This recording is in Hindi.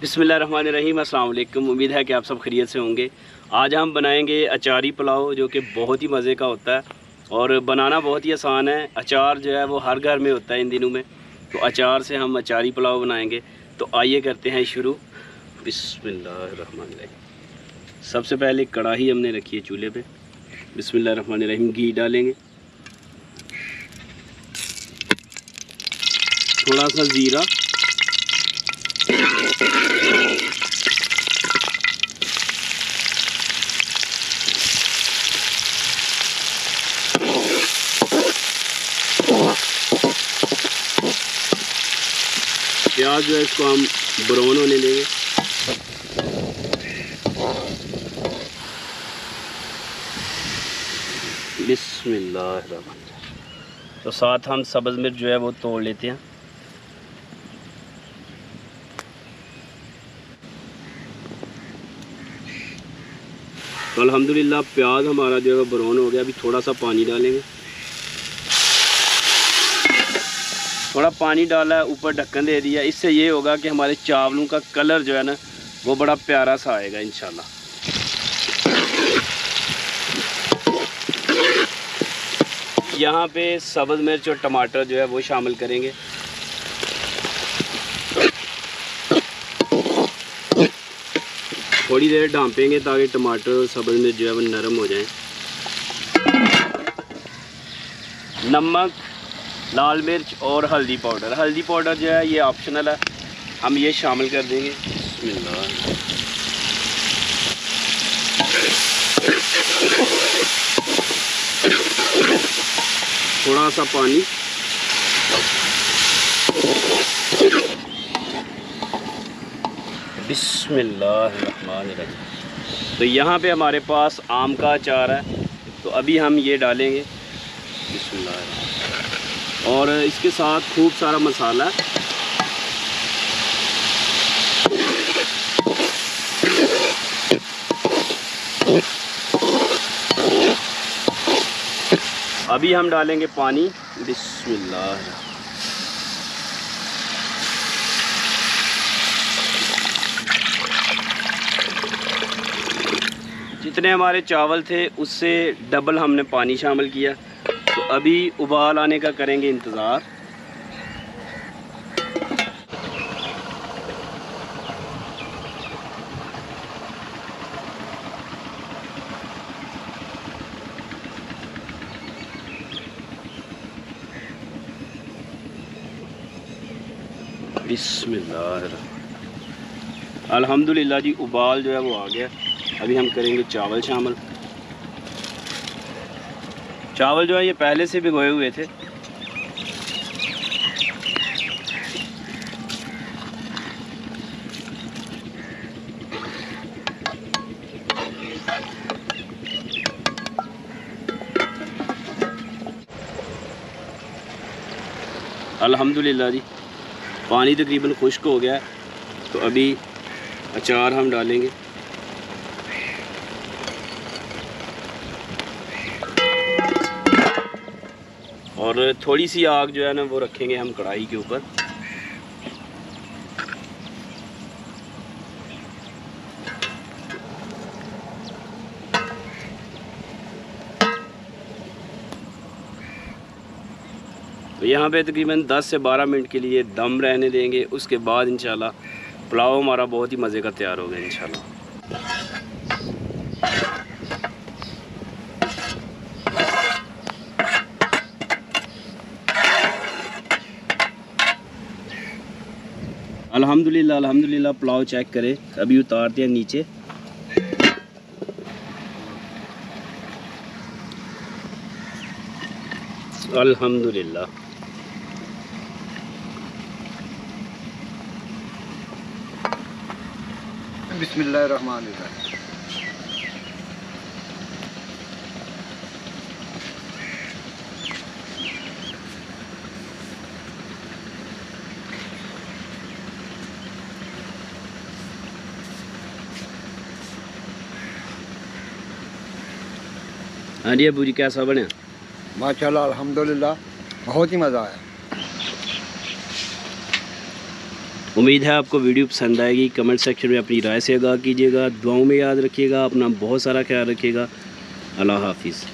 बिसमीम अल्लाम उम्मीद है कि आप सब खरीत से होंगे। आज हम बनाएँगे अचारी पुलाव, जो कि बहुत ही मज़े का होता है और बनाना बहुत ही आसान है। अचार जो है वो हर घर में होता है इन दिनों में। तो अचार से हम अचारी पुलाव बनाएँगे। तो आइए करते हैं शुरू। बिसमीम सबसे पहले कढ़ाई हमने रखी है चूल्हे पे। बिसमीम घी डालेंगे। थोड़ा सा ज़ीरा। प्याज जो है इसको हम ब्राउन होने देंगे। बिस्मिल्लाह तो साथ हम सब्ज़ मिर्च जो है वो तोड़ लेते हैं। तो अल्हम्दुलिल्लाह, प्याज हमारा जो है ब्राउन हो गया। अभी थोड़ा सा पानी डालेंगे। थोड़ा पानी डाला है ऊपर ढक्कन दे दिया। इससे ये होगा कि हमारे चावलों का कलर जो है ना, वो बड़ा प्यारा सा आएगा इन यहाँ पे सब्ज़ मिर्च और टमाटर जो है वो शामिल करेंगे। थोड़ी देर ढांपेंगे ताकि टमाटर और सब्ज़ मिर्च जो है वो नरम हो जाए। नमक, लाल मिर्च और हल्दी पाउडर। हल्दी पाउडर जो है, ये ऑप्शनल है। हम ये शामिल कर देंगे। थोड़ा सा पानी। बिस्मिल्लाह तो यहाँ पे हमारे पास आम का अचार है तो अभी हम ये डालेंगे। बिस्मिल्लाह और इसके साथ खूब सारा मसाला। अभी हम डालेंगे पानी। बिस्मिल्लाह जितने हमारे चावल थे, उससे डबल हमने पानी शामिल किया। तो अभी उबाल आने का करेंगे इंतज़ार। अल्हम्दुलिल्लाह जी, उबाल जो है वो आ गया। अभी हम करेंगे चावल शामिल। चावल जो है, ये पहले से भिगोए हुए थे। अल्हम्दुलिल्लाह जी, पानी तकरीबन खुश्क हो गया है। तो अभी अचार हम डालेंगे। और थोड़ी सी आग जो है ना वो रखेंगे हम कढ़ाई के ऊपर। तो यहाँ पे तकरीबन 10 से 12 मिनट के लिए दम रहने देंगे, उसके बाद इंशाल्लाह पुलाव हमारा बहुत ही मज़े का तैयार होगा इंशाल्लाह। अल्हम्दुलिल्लाह अल्हम्दुलिल्लाह पुलाव चेक करें अभी उतारते हैं नीचे अल्हम्दुलिल्लाह बिस्मिल्लाहिर्रहमानिर्रहीम हाँ जी अबू जी कैसा बने माशाल्लाह अल्हम्दुलिल्लाह बहुत ही मज़ा आया। उम्मीद है आपको वीडियो पसंद आएगी। कमेंट सेक्शन में अपनी राय से आगाह कीजिएगा दुआओं में याद रखिएगा अपना बहुत सारा ख्याल रखिएगा। अल्लाह हाफिज़।